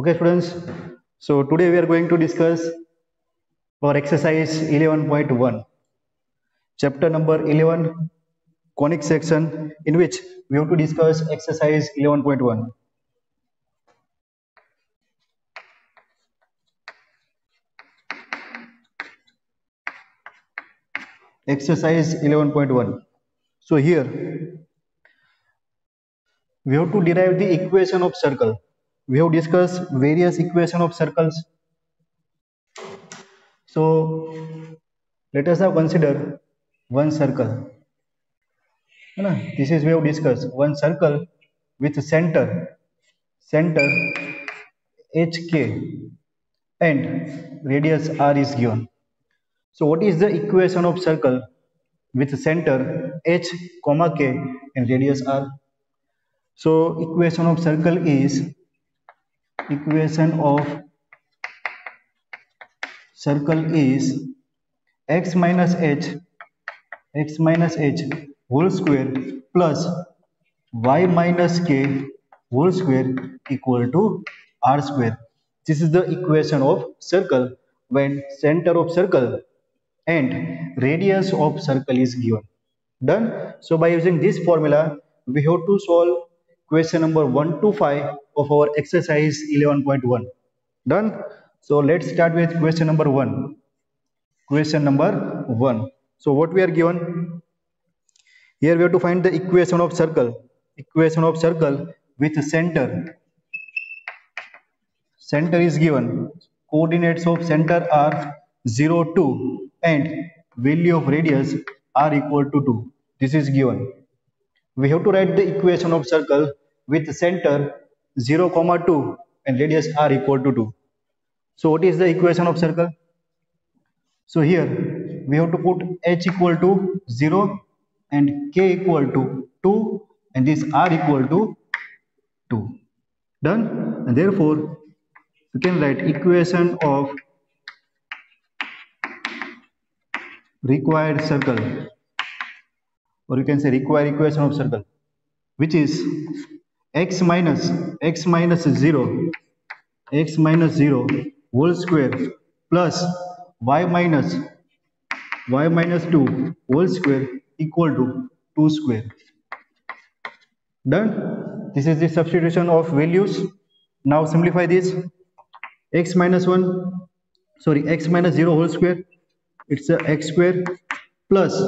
Okay students, so today we are going to discuss our exercise 11.1 chapter number 11 conic section in which we have to discuss exercise 11.1. Exercise 11.1. So here we have to derive the equation of circle we have discussed various equation of circles. So let us now consider one circle. This is we have discussed. One circle with center. Center hk and radius r is given. So what is the equation of circle with center h comma k and radius r? So equation of circle is equation of circle is x minus h x minus h whole square plus y minus k whole square equal to r square. This is the equation of circle. When center of circle and radius of circle is given. Done. So by using this formula we have to solve question number 1 to 5 of our exercise 11.1 done? So let's start with question number 1 question number 1 so what we are given? Here we have to find the equation of circle. Equation of circle with center. Center is given. Coordinates of center are 0 2 and value of radius are equal to 2 this is given. We have to write the equation of circle with center 0 comma 2 and radius r equal to 2 so what is the equation of circle? So here we have to put h equal to 0 and k equal to 2 and this r equal to 2 done? And therefore we can write equation of required circle. Or you can say required equation of circle which is x minus x minus 0 x minus 0 whole square plus y minus y minus 2 whole square equal to 2 square. Done? This is the substitution of values. Now simplify this. X minus 1 sorry x minus 0 whole square. It's a x square plus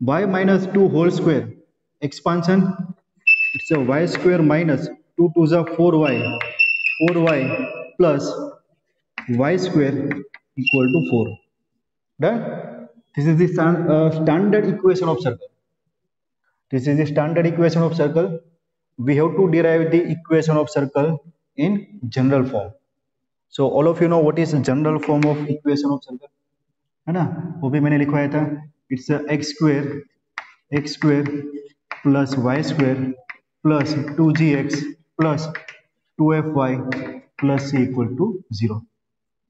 y minus 2 whole square expansion a y square minus 2 to the 4y 4y plus y square equal to 4 done this is the stand, uh, standard equation of circle this is the standard equation of circle we have to derive the equation of circle in general form so all of you know what is general form of equation of circle है ना वो भी मैंने लिखवाया था it's x square x square plus y square plus 2gx plus 2fy plus c equal to 0.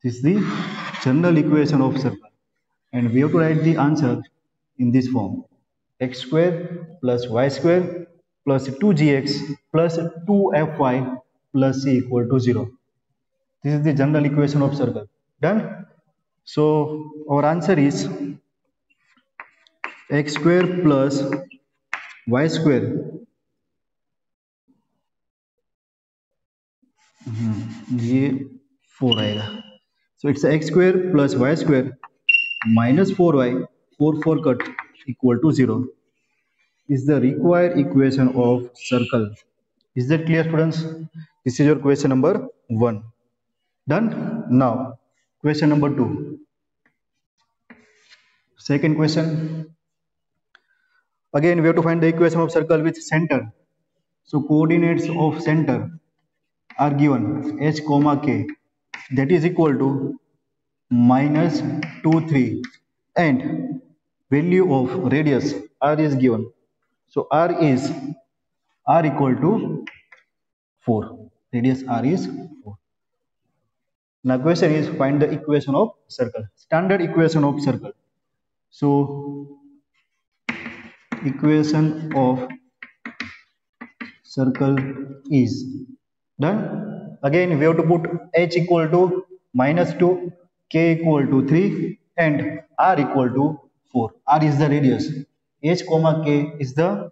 This is the general equation of circle and we have to write the answer in this form x square plus y square plus 2gx plus 2fy plus c equal to 0. This is the general equation of circle. Done? So our answer is x square plus y square ये four आएगा। So it's x square plus y square minus four y four four cut equal to zero is the required equation of circle is that clear students this is your question number one done now question number two second question again way to find the equation of circle with centre so coordinates of centre are given h comma k. That is equal to minus 2 3 and value of radius r is given. So r is r equal to 4 radius r is 4 now question is find the equation of circle. Standard equation of circle. So equation of circle is done? Again we have to put h equal to minus 2 k equal to 3 and r equal to 4 r is the radius. H comma k is the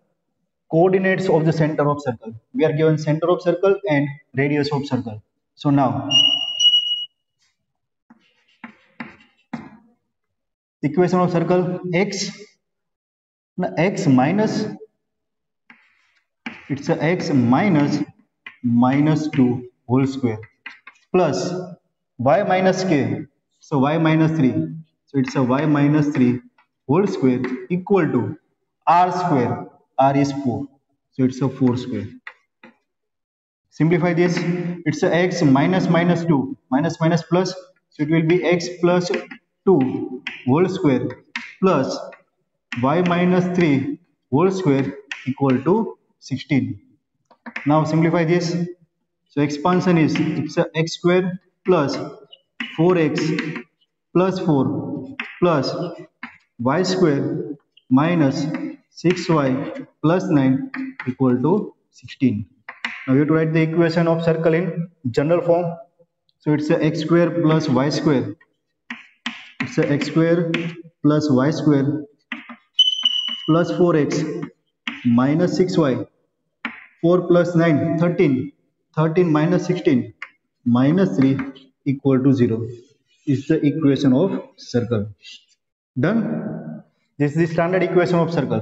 coordinates of the center of circle. We are given center of circle and radius of circle. So now equation of circle x x minus it's a x minus minus 2 whole square. Plus y minus k. So y minus 3 so it's a y minus 3 whole square equal to r square. R is 4 so it's a 4 square. Simplify this. It's a x minus minus 2 minus minus plus. So it will be x plus 2 whole square plus y minus 3 whole square equal to 16 now simplify this. So expansion is it's a x square plus 4x plus 4 plus y square minus 6y plus 9 equal to 16 now we have to write the equation of circle in general form. So it's a x square plus y square it's a x square plus y square plus 4x minus 6y 4 plus 9 13 13 minus 16 minus 3 equal to 0 is the equation of circle done this is the standard equation of circle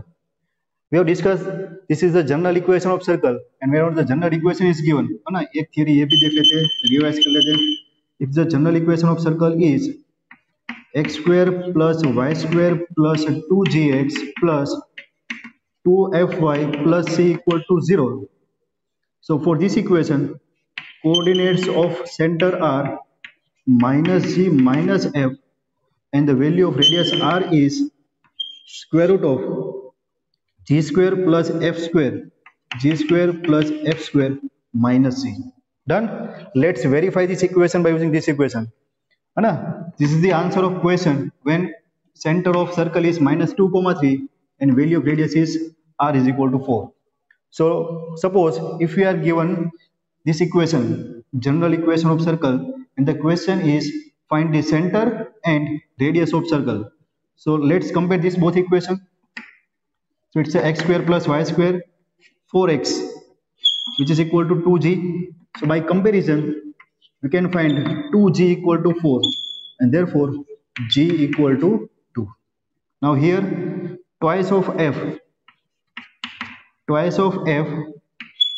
we have discussed this is the general equation of circle and wherever the general equation is given है ना एक theory ये भी देख लेते हैं revise कर लेते हैं if the general equation of circle is x square plus y square plus 2gx plus 2fy plus c equal to 0 so for this equation coordinates of center are minus g minus f and the value of radius r is square root of g square plus f square g square plus f square minus c done? Let's verify this equation by using this equation. Anna, this is the answer of question. When center of circle is minus 2 comma 3 and value of radius is r is equal to 4 so suppose if we are given this equation general equation of circle and the question is find the center and radius of circle. So let's compare this both equation. So it's a x square plus y square 4x which is equal to 2g so by comparison we can find 2g equal to 4 and therefore g equal to 2 now here twice of f twice of f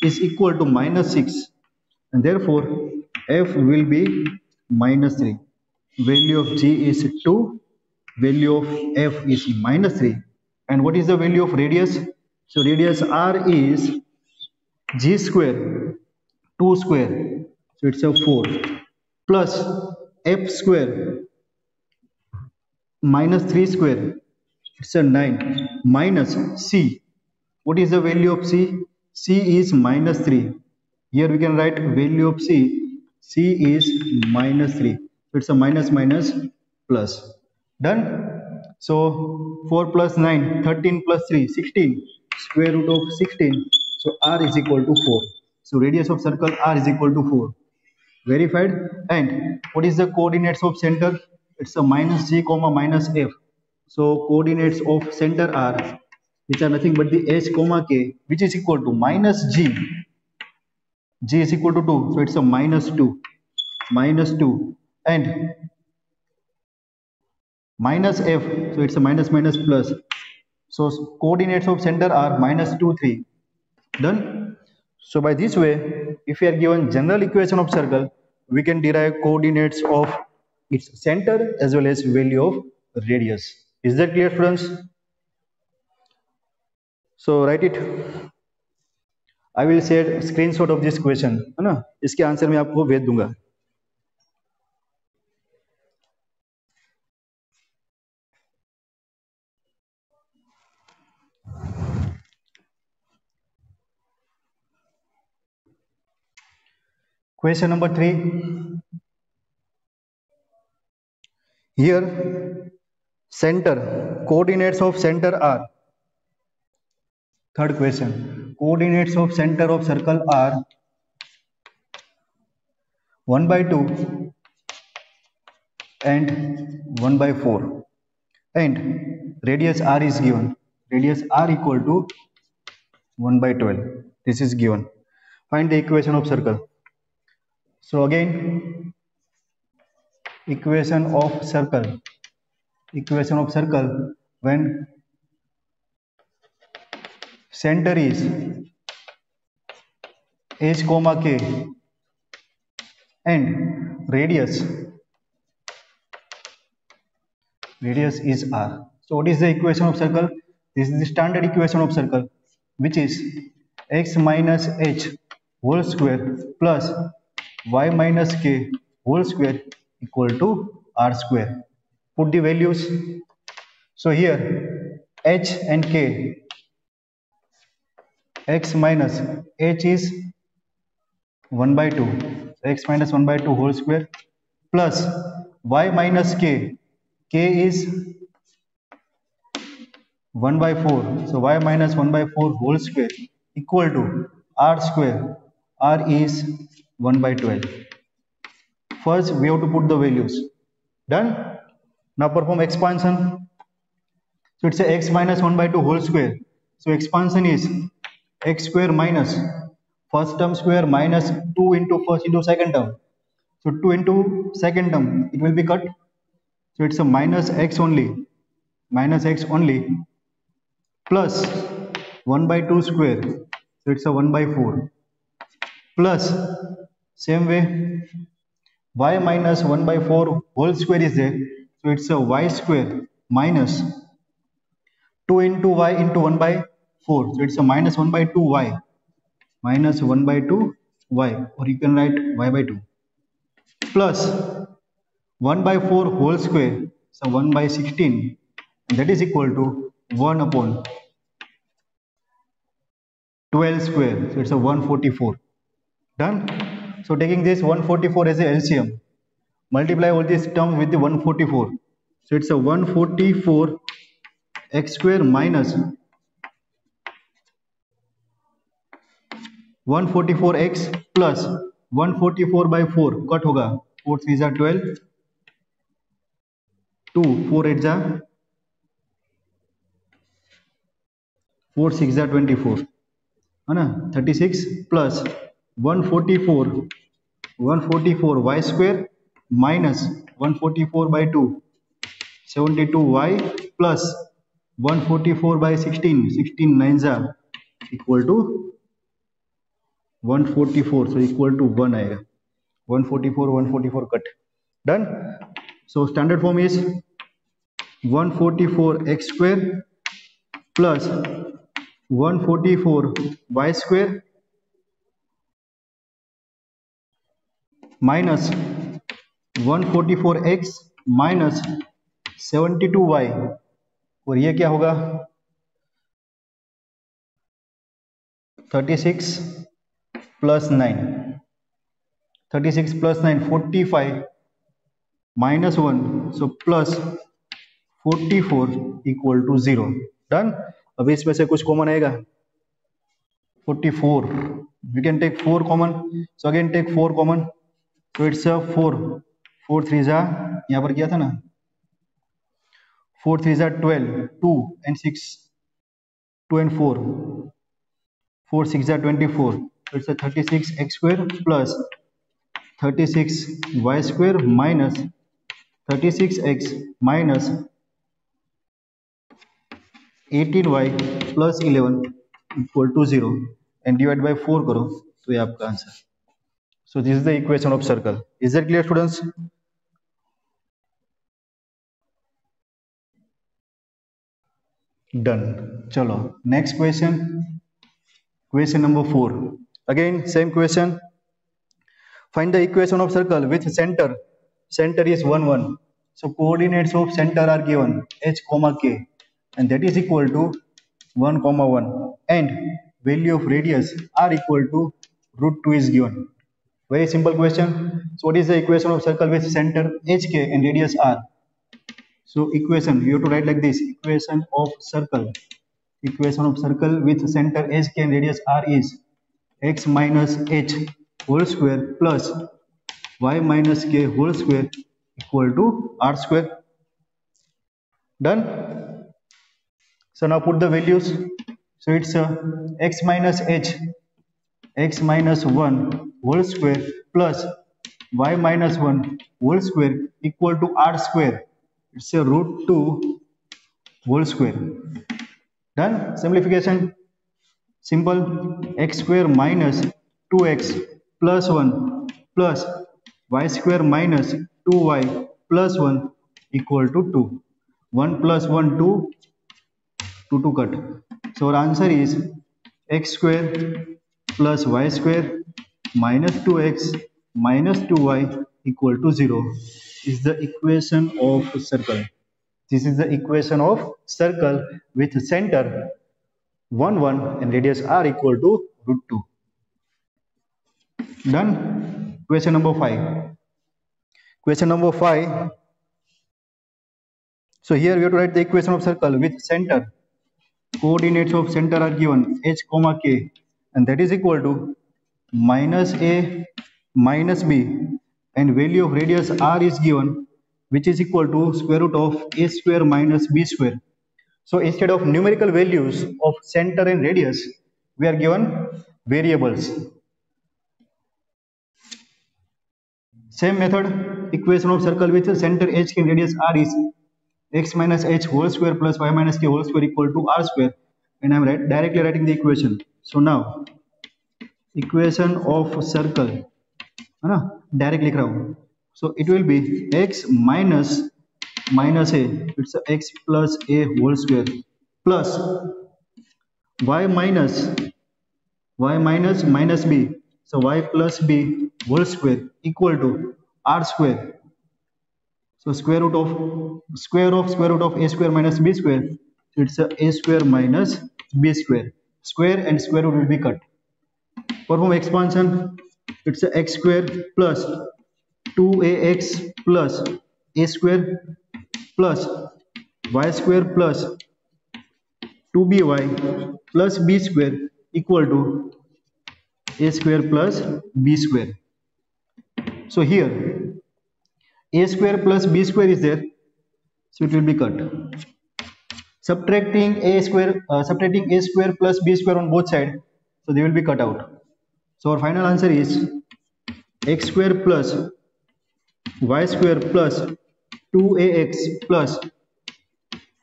is equal to minus 6 and therefore f will be minus 3 value of g is 2 value of f is minus 3 and what is the value of radius? So radius r is g square 2 square. So it's a 4 plus f square minus 3 square. It's a 9 minus c what is the value of c? C is minus 3 here we can write value of c. C is minus 3 so it's a minus minus plus. Done? So 4 plus 9 13 plus 3 16 square root of 16 so r is equal to 4 so radius of circle r is equal to 4 verified? And what is the coordinates of center? It's a minus g comma minus f. So coordinates of center are which are nothing but the h comma k which is equal to minus g. G is equal to 2 so it's a minus 2 minus 2 and minus f so it's a minus minus plus. So coordinates of center are minus 2 3 done? So by this way if we are given general equation of circle we can derive coordinates of its center as well as value of radius. Is that clear friends so right it I will share screenshot of this question है ना? इसके answer में आपको भेज दूँगा। Question number three here centre coordinates of centre are third question coordinates of centre of circle are one by two and one by four and radius r is given radius r equal to one by twelve this is given find the equation of circle so again equation of circle equation of circle when center is h comma k and radius radius is r. So what is the equation of circle? This is the standard equation of circle which is x minus h whole square plus y minus k whole square equal to r square. Put the values. So here h and k x minus h is 1 by 2 x minus 1 by 2 whole square plus y minus k. k is 1 by 4 so y minus 1 by 4 whole square equal to r square. r is 1 by 12 first we have to put the values. Done? Now perform expansion. So it's a x minus 1 by 2 whole square. So expansion is x square minus first term square minus 2 into first into second term. So 2 into second term, it will be cut. So it's a minus x only, minus x only, plus 1 by 2 square. So it's a 1 by 4, plus same way, y minus 1 by 4 whole square is there. So it's a y square minus 2 into y into 1 by 4. So it's a minus 1 by 2 y. Minus 1 by 2 y. Or you can write y by 2 plus 1 by 4 whole square. So 1 by 16 that is equal to 1 upon 12 square. So it's a 144 done? So taking this 144 as a LCM multiply all this term with the 144 so it's a 144 x square minus 144x plus 144 by four cut होगा four three जा twelve to four eight जा four six जा twenty four है ना thirty six plus one forty four one forty four Y square minus one forty four by two seventy two Y plus one forty four by sixteen sixteen nine जा equal to one forty four so equal to one आएगा। One forty four one forty four cut done so standard form is one forty four x square plus 144 forty y square minus one forty four x minus seventy two y और ये क्या होगा? Thirty six plus nine thirty six plus nine forty five minus one so plus forty four equal to zero done अब इसमें से कुछ common आएगा? 44 we can take four common so again take four common तो it's a four 4 three जा यहाँ पर किया था ना? फोर थ्री जा 12 2 एंड 6 2 एंड 4 4 सिक्स जा 24 फिर से thirty six x square plus thirty six y square minus thirty six x minus eighteen y plus eleven equal to zero and divide by four करो तो ये आपका answer so this is the equation of circle is it clear students done चलो next question question number four Again, same question. Find the equation of circle with center. Center is 1, 1. So coordinates of center are given h comma k and that is equal to 1 comma 1 and value of radius r equal to root 2 is given. Very simple question. So what is the equation of circle with center hk and radius r? So equation you have to write like this equation of circle equation of circle with center hk and radius r is x minus h whole square plus y minus k whole square equal to r square. Done? So now put the values. So it's uh, x minus h x minus 1 whole square plus y minus 1 whole square equal to r square. It's a root 2 whole square. Done? Simplification simple x square minus 2x plus 1 plus y square minus 2y plus 1 equal to 2 1 plus 1 2 2 to cut. So our answer is x square plus y square minus 2x minus 2y equal to 0 is the equation of circle. This is the equation of circle with center 1 1 and radius r equal to root 2. Done. Question number 5. Question number 5. So here we have to write the equation of circle with center. Coordinates of center are given h comma k and that is equal to minus a minus b and value of radius r is given which is equal to square root of a square minus b square so instead of numerical values of center and radius we are given variables same method equation of circle with center h and radius r is x minus h whole square plus y minus k whole square equal to r square and I am directly writing the equation so now equation of circle है ना direct लिख रहा हूँ so it will be x minus a. It's a x plus a whole square. Plus y minus y minus minus b. So y plus b whole square equal to r square. So square root of square of square root of a square minus b square. So it's a a square minus b square. Square and square root will be cut. Perform expansion. It's a x square plus 2ax plus a square plus y square plus 2by plus b square equal to a square plus b square. So here a square plus b square is there. So it will be cut. Subtracting a square uh, subtracting a square plus b square on both sides so they will be cut out. So our final answer is x square plus y square plus 2ax plus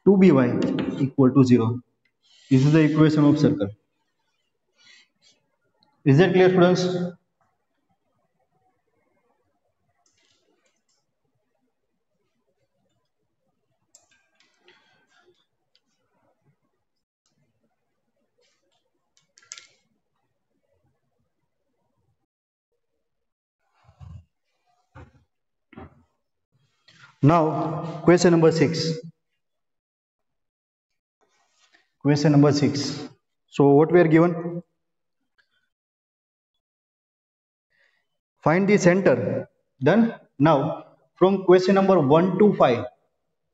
2by equal to 0. This is the equation of circle. Is that clear students? Now, question number 6. Question number 6. So, what we are given? Find the center. Then, Now, from question number 1 to 5,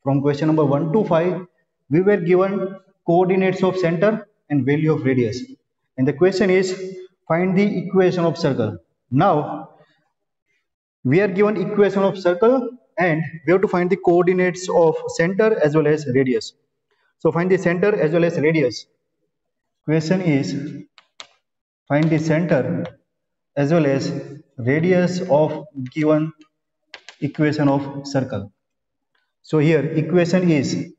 from question number 1 to 5, we were given coordinates of center and value of radius. And the question is, find the equation of circle. Now, we are given equation of circle and we have to find the coordinates of center as well as radius. So find the center as well as radius. Question is find the center as well as radius of given equation of circle. So here equation is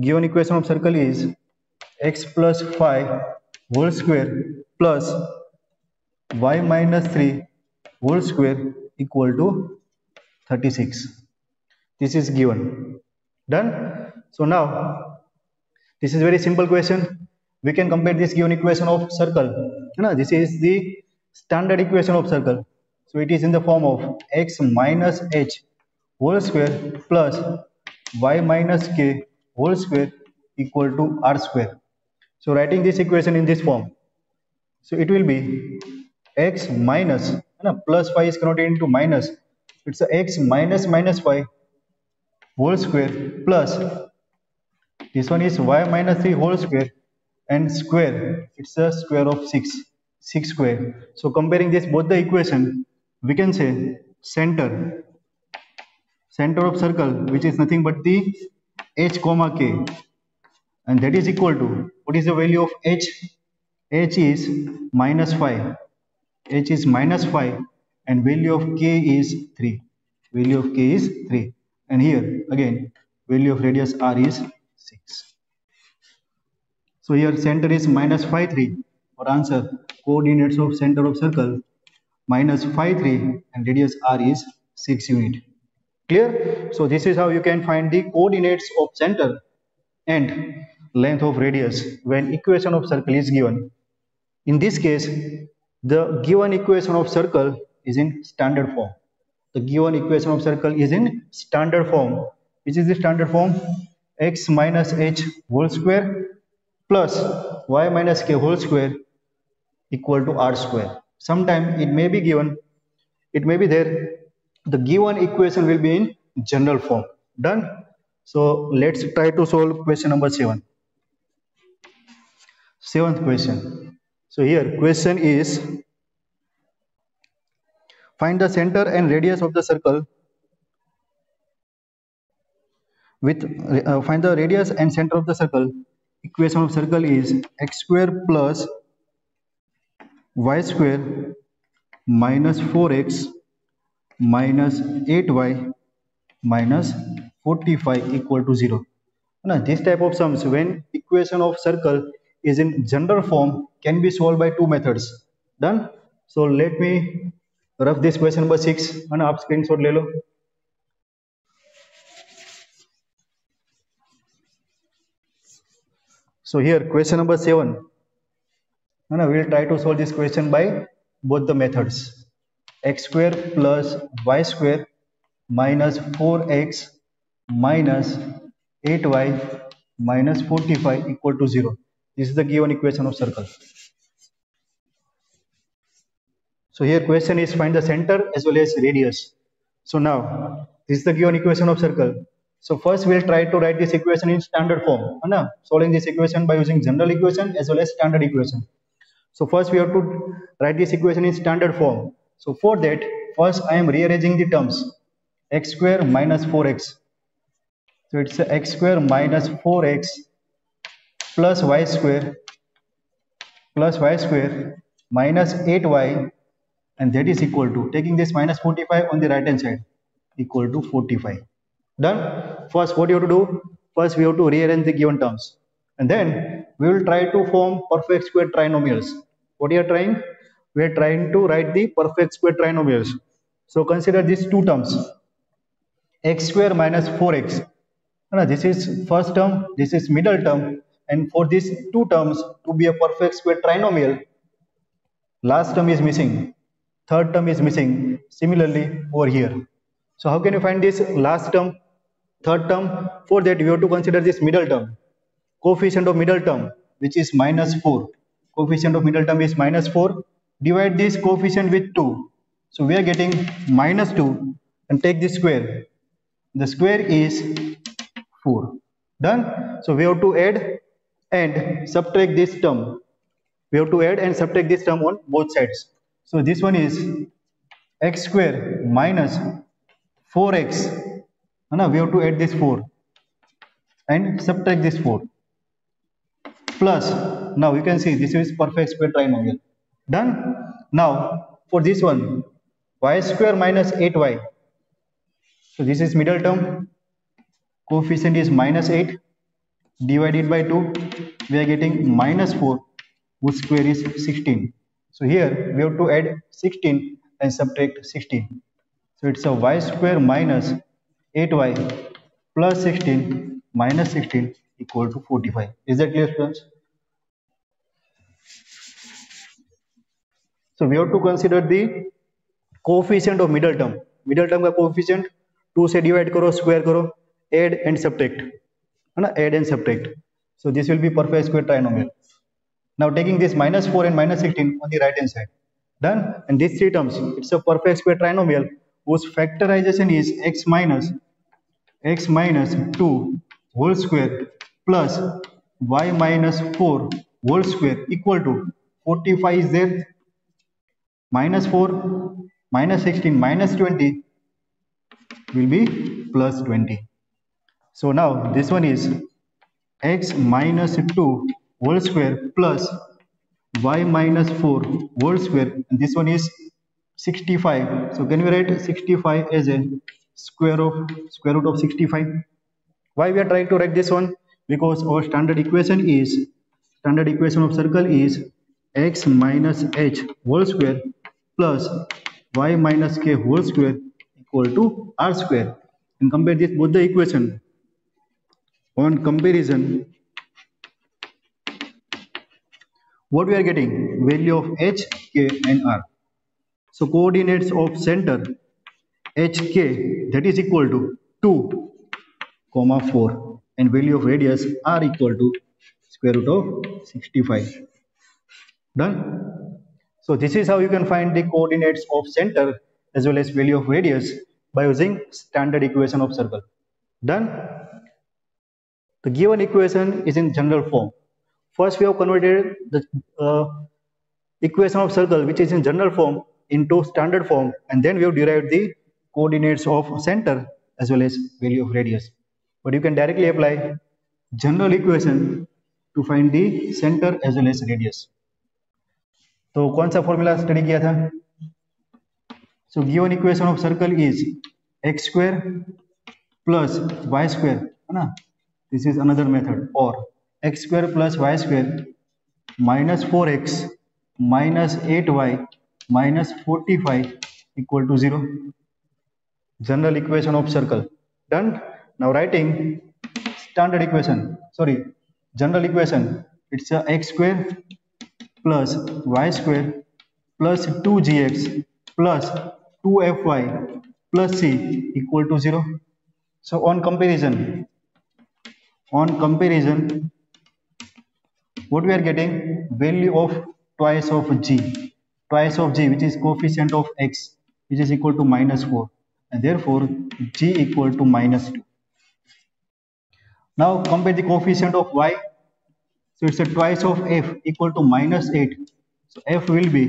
given equation of circle is x plus 5 whole square plus y minus 3 whole square equal to 36 this is given. Done? So now this is very simple question. We can compare this given equation of circle. This is the standard equation of circle. So it is in the form of x minus h whole square plus y minus k whole square equal to r square. So writing this equation in this form. So it will be x minus no, plus 5 is converted into minus. It's a x minus minus 5 whole square plus. This one is y minus 3 whole square and square. It's a square of 6 6 square. So comparing this both the equation we can say center center of circle which is nothing but the h comma k. And that is equal to what is the value of h? h is minus 5 h is minus 5 and value of k is 3 value of k is 3 and here again value of radius r is 6 so here center is minus 5 3 for answer coordinates of center of circle minus 5 3 and radius r is 6 unit. Clear? So this is how you can find the coordinates of center and length of radius when equation of circle is given. In this case the given equation of circle is in standard form the given equation of circle is in standard form. Which is the standard form? X minus h whole square plus y minus k whole square equal to r square. Sometime it may be given. It may be there. The given equation will be in general form. Done? So let's try to solve question number 7 seventh question. So here question is find the center and radius of the circle with uh, find the radius and center of the circle. Equation of circle is x square plus y square minus 4x minus 8y minus 45 equal to 0 now this type of sums when equation of circle is in general form can be solved by two methods. Done? So let me rough this question number six. અને આપ screenshot લે લો so here question number 7 and we will try to solve this question by both the methods. X square plus y square minus 4x minus 8y minus 45 equal to 0 this is the given equation of circle. So here question is find the center as well as radius. So now this is the given equation of circle. So first we'll try to write this equation in standard form. Anna, solving this equation by using general equation as well as standard equation. So first we have to write this equation in standard form. So for that, first I am rearranging the terms. x square minus 4x. So it's x square minus 4x plus y square plus y square minus 8y and that is equal to taking this minus 45 on the right hand side equal to 45 done? First what you have to do? First we have to rearrange the given terms. And then we will try to form perfect square trinomials. What you are trying? We are trying to write the perfect square trinomials. So consider these two terms. X square minus 4x now this is first term this is middle term and for these two terms to be a perfect square trinomial last term is missing third term is missing. Similarly over here. So how can you find this last term third term? For that you have to consider this middle term. Coefficient of middle term which is minus 4 coefficient of middle term is minus 4 divide this coefficient with 2 so we are getting minus 2 and take the square. The square is 4 done? So we have to add and subtract this term. We have to add and subtract this term on both sides so this one is x square minus 4x now we have to add this 4 and subtract this 4 plus now you can see this is perfect square trinomial done? Now for this one y square minus 8y so this is middle term. Coefficient is minus 8 divided by 2 we are getting minus 4 whose square is 16 so here we have to add 16 and subtract 16 so it's a y square minus 8y plus 16 minus 16 equal to 45. Is that clear students? So we have to consider the coefficient of middle term. Middle term का coefficient 2 से divide करो square करो add and subtract है ना add and subtract. So this will be perfect square trinomial. Now taking this minus 4 and minus 16 on the right hand side. Done. And these three terms, it's a perfect square trinomial whose factorization is x minus x minus 2 whole square plus y minus 4 whole square equal to 45 is there minus 4 minus 16 minus 20 will be plus 20 so now this one is x minus 2 whole square plus y minus 4 whole square. And this one is 65 so can we write 65 as a square of square root of 65 why we are trying to write this one? Because our standard equation is standard equation of circle is x minus h whole square plus y minus k whole square equal to r square. And compare this both the equation. On comparison what we are getting? Value of h k and r. So coordinates of center hk that is equal to 2 comma 4 and value of radius r equal to square root of 65 done? So this is how you can find the coordinates of center as well as value of radius by using standard equation of circle. Done? The given equation is in general form First, we have converted the uh, equation of circle, which is in general form, into standard form, and then we have derived the coordinates of center as well as value of radius. But you can directly apply general equation to find the center as well as radius. तो कौन सा formula study किया था so given equation of circle is x square plus Y square है ना this is another method और x square plus y square minus 4x minus 8y minus 45 equal to 0 general equation of circle. Done. Now writing standard equation. Sorry general equation. It's a x square plus y square plus 2gx plus 2fy plus c equal to 0 so on comparison on comparison what we are getting? Value of twice of g. Twice of g which is coefficient of x which is equal to minus 4 and therefore g equal to minus 2 now compare the coefficient of y. So it's a twice of f equal to minus 8 so f will be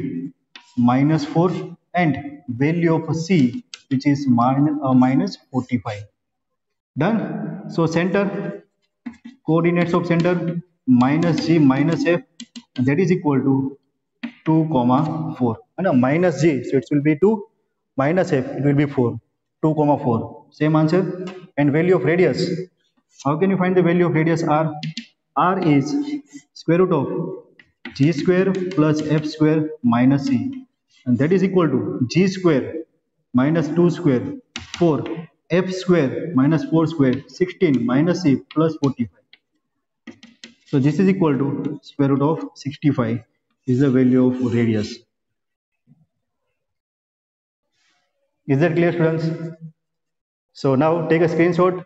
minus 4 and value of c which is minus, uh, minus 45 done? So center coordinates of center minus g minus f that is equal to 2 comma 4 and a minus g so it will be 2 minus f it will be 4 2 comma 4 same answer. And value of radius. How can you find the value of radius? R. R is square root of g square plus f square minus c. And that is equal to g square minus 2 square 4 f square minus 4 square 16 minus c plus 45 so this is equal to square root of 65 is the value of radius. Is that clear students? So now take a screenshot